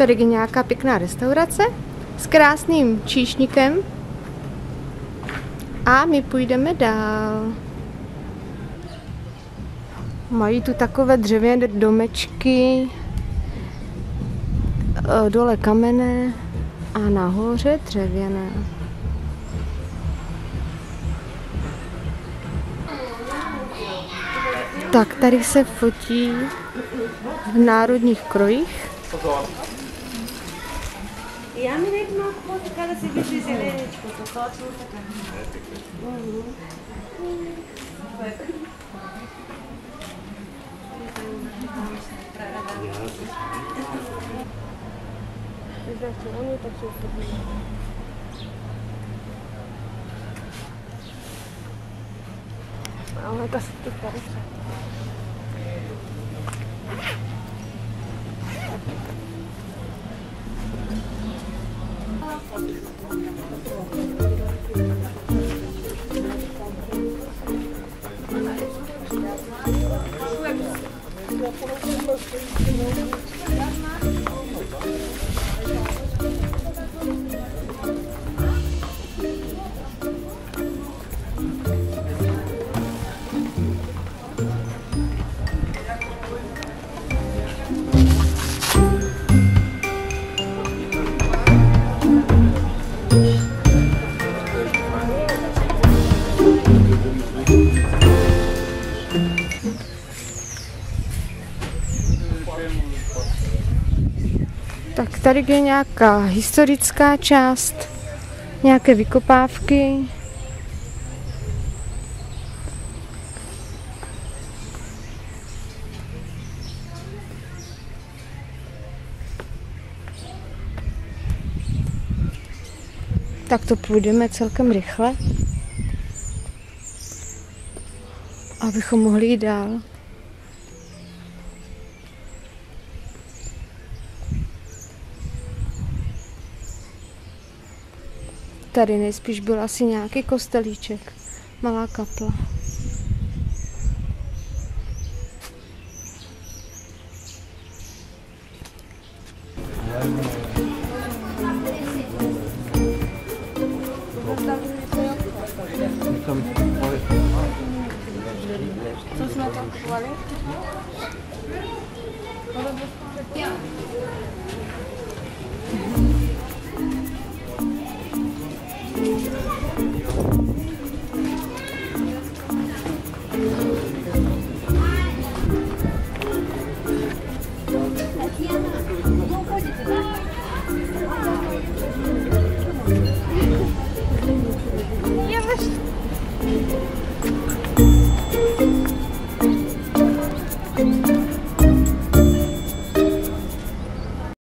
Tady je nějaká pěkná restaurace s krásným číšníkem. A my půjdeme dál. Mají tu takové dřevěné domečky, e, dole kamenné a nahoře dřevěné. Tak tady se fotí v národních krojích. os homens. E a menina que não conta cada serviço excelente, tipo, só tudo pra Uhum. Здравствуйте, он не так все А он это стыд tu tady Tak tady je nějaká historická část, nějaké vykopávky. Tak to půjdeme celkem rychle, abychom mohli jít dál. Tady nejspíš byl asi nějaký kostelíček, malá kapla. Co jsme tam?